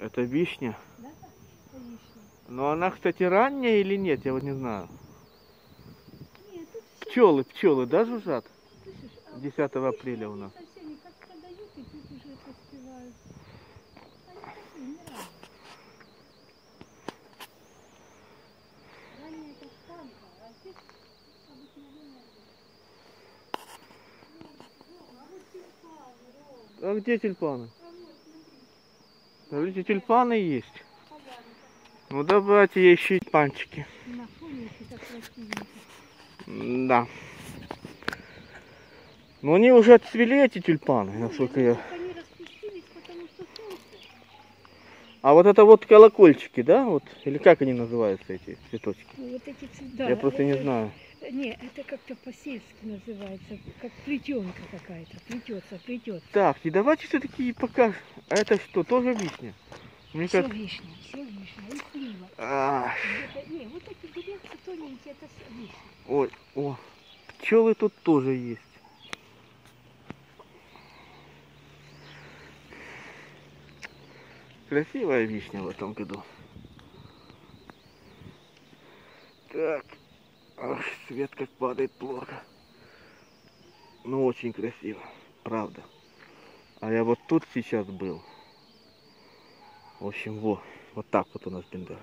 Это вишня. Да? Это вишня. Но она, кстати, ранняя или нет, я вот не знаю. Нет, тут все, Пчелы, пчелы, да, жужжат? слышишь, а 10 вишня, апреля у нас. а здесь обыкновенная Рома, а вот тюльпаны, Рома. А где тюльпаны? А вот, смотри, Смотрите, тюльпаны есть. Ну давайте я ищу тюльпанчики. На фоне еще так красивенько. М, Да. Но они уже отцвели, эти тюльпаны, насколько я... А вот это вот колокольчики, да? Вот, или как они называются, эти цветочки? Ну, Вот эти цвета. я просто не знаю. Не, это как-то по-сельски называется, как плетенка какая-то, плетется, плетется. Так, и давайте все-таки покажем. А это что, тоже вишня? Мне Все кажется... вишня, все вишня, и слива. А, Где-то- не, вот эти деревцы тоненькие, это вишня. ой, о, пчелы тут тоже есть. Красивая вишня в этом году. Так, ах, свет как падает плохо. Ну, очень красиво, правда. А я вот тут сейчас был. В общем, во, вот так вот у нас Бендер.